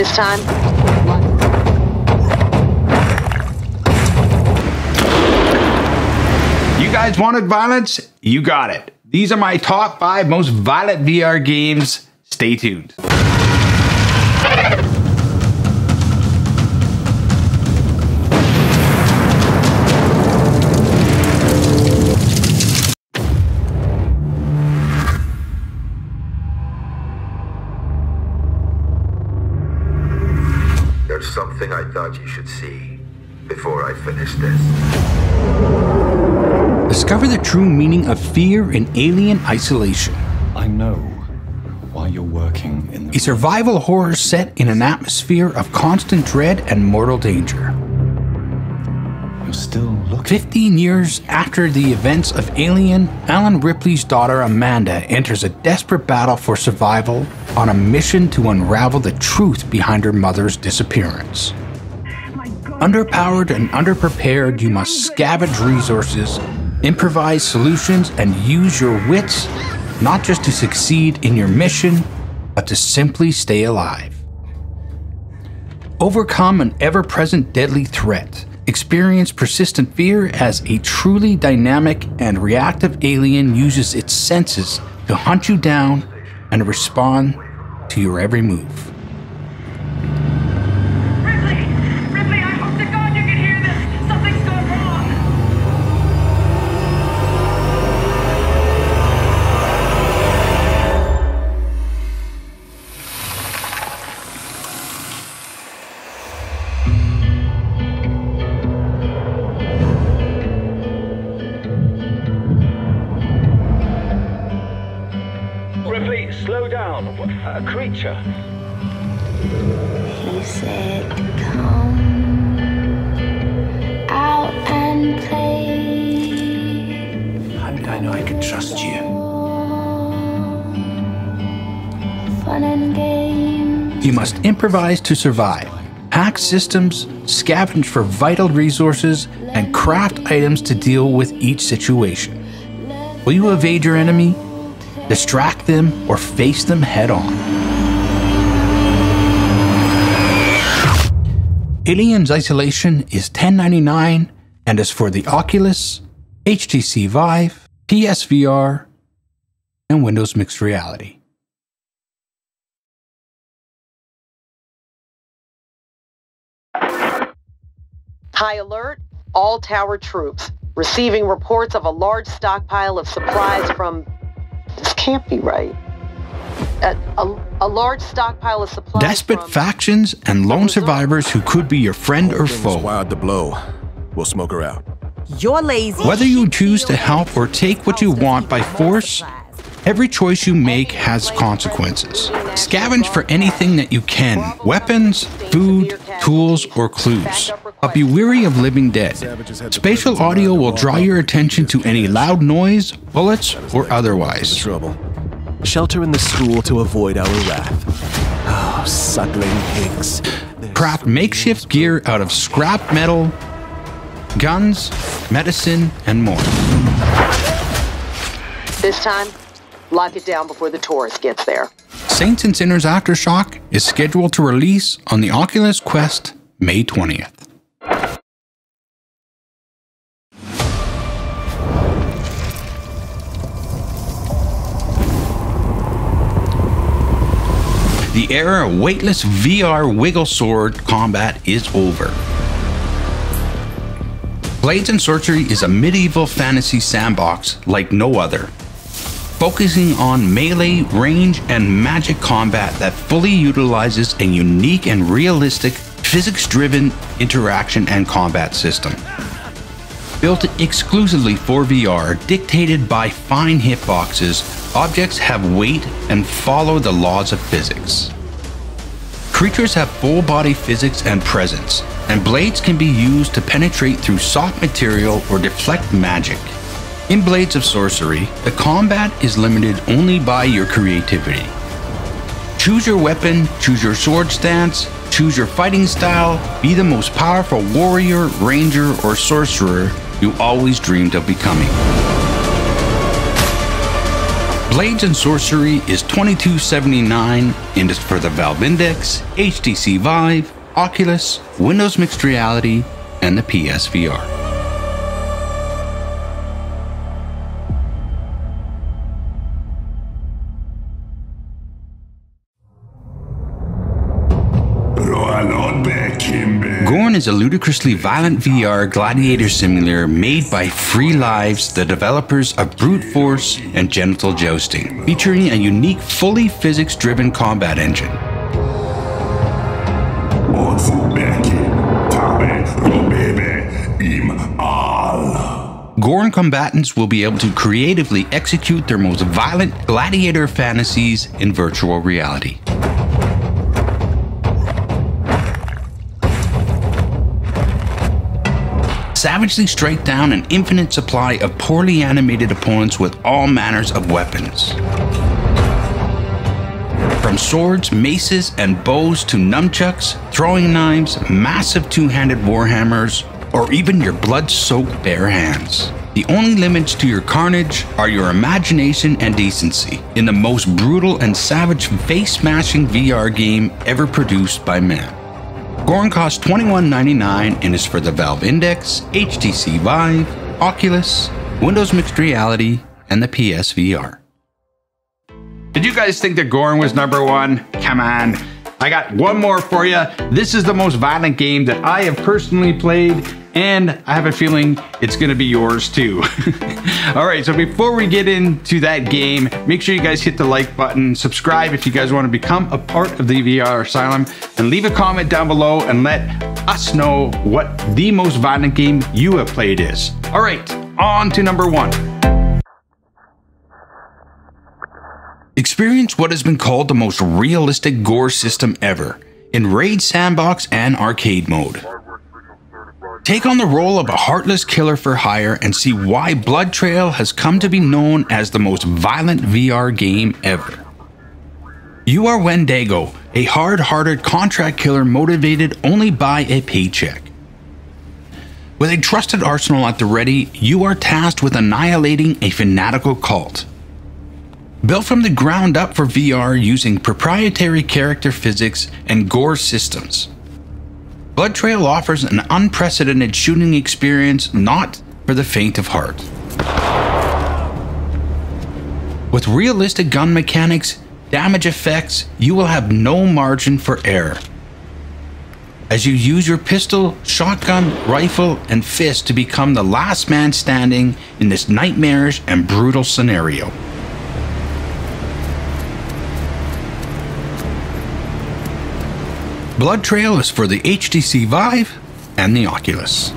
This time, You guys wanted violence? You got it. These are my top five most violent VR games. Stay tuned. There's something I thought you should see before I finish this. Discover the true meaning of fear in Alien Isolation. I know why you're working in the- A survival horror set in an atmosphere of constant dread and mortal danger. Still looking. 15 years after the events of Alien, Ellen Ripley's daughter Amanda enters a desperate battle for survival on a mission to unravel the truth behind her mother's disappearance. Underpowered and underprepared, you must scavenge resources, improvise solutions, and use your wits not just to succeed in your mission, but to simply stay alive. Overcome an ever present deadly threat. Experience persistent fear as a truly dynamic and reactive alien uses its senses to hunt you down and respond to your every move. A creature. He said, Come out and play. How did I know I could trust you? Fun and games. You must improvise to survive, hack systems, scavenge for vital resources, and craft items to deal with each situation. Will you evade your enemy, distract them, or face them head on? Aliens Isolation is $10.99 and is for the Oculus, HTC Vive, PSVR, and Windows Mixed Reality. high alert, all tower troops. Receiving reports of a large stockpile of supplies from. This can't be right. A, a, a large stockpile of supplies. Desperate from- factions and lone survivors who could be your friend or Thing was foe. wired to blow. We'll smoke her out. You're lazy. Whether you choose to help or take what you want by force, every choice you make has consequences. Scavenge for anything that you can weapons, food, tools, or clues. But be weary of living dead. Spatial audio will draw your attention to any loud noise, bullets, or otherwise. Trouble. Shelter in the school to avoid our wrath. Oh, suckling pigs. Craft makeshift gear out of scrap metal, guns, medicine, and more. This time, lock it down before the tourist gets there. Saints and Sinners Aftershock is scheduled to release on the Oculus Quest May 20th. The era of weightless VR wiggle sword combat is over. Blades and Sorcery is a medieval fantasy sandbox like no other focusing on melee, range, and magic combat that fully utilizes a unique and realistic physics driven interaction and combat system. Built exclusively for VR, dictated by fine hitboxes, objects have weight and follow the laws of physics. Creatures have full body physics and presence, and blades can be used to penetrate through soft material or deflect magic. In Blades of Sorcery, the combat is limited only by your creativity. Choose your weapon, choose your sword stance, choose your fighting style, be the most powerful warrior, ranger, or sorcerer you always dreamed of becoming. Blades and Sorcery is $22.79 and is for the Valve Index, HTC Vive, Oculus, Windows Mixed Reality, and the PSVR. Is a ludicrously violent VR gladiator simulator made by Free Lives, the developers of Broforce and Genital Jousting, featuring a unique, fully physics driven combat engine. Gorn combatants will be able to creatively execute their most violent gladiator fantasies in virtual reality. Savagely strike down an infinite supply of poorly animated opponents with all manners of weapons. From swords, maces, and bows to nunchucks, throwing knives, massive two handed warhammers, or even your blood soaked bare hands. The only limits to your carnage are your imagination and decency in the most brutal and savage face smashing VR game ever produced by man. Gorn costs $21.99 and is for the Valve Index, HTC Vive, Oculus, Windows Mixed Reality, and the PSVR. Did you guys think that Gorn was number one? Come on. I got one more for you. This is the most violent game that I have personally played, and I have a feeling it's gonna be yours too. All right, so before we get into that game, make sure you guys hit the like button, subscribe if you guys wanna become a part of the VR Asylum, and leave a comment down below and let us know what the most violent game you have played is. All right, on to number one. Experience what has been called the most realistic gore system ever in Raid Sandbox and Arcade mode. Take on the role of a heartless killer for hire and see why Blood Trail has come to be known as the most violent VR game ever. You are Wendigo, a hard-hearted contract killer motivated only by a paycheck. With a trusted arsenal at the ready, you are tasked with annihilating a fanatical cult. Built from the ground up for VR using proprietary character physics and gore systems. Blood Trail offers an unprecedented shooting experience not for the faint of heart. With realistic gun mechanics, damage effects, you will have no margin for error. As you use your pistol, shotgun, rifle, and fist to become the last man standing in this nightmarish and brutal scenario. Blood Trail is for the HTC Vive and the Oculus.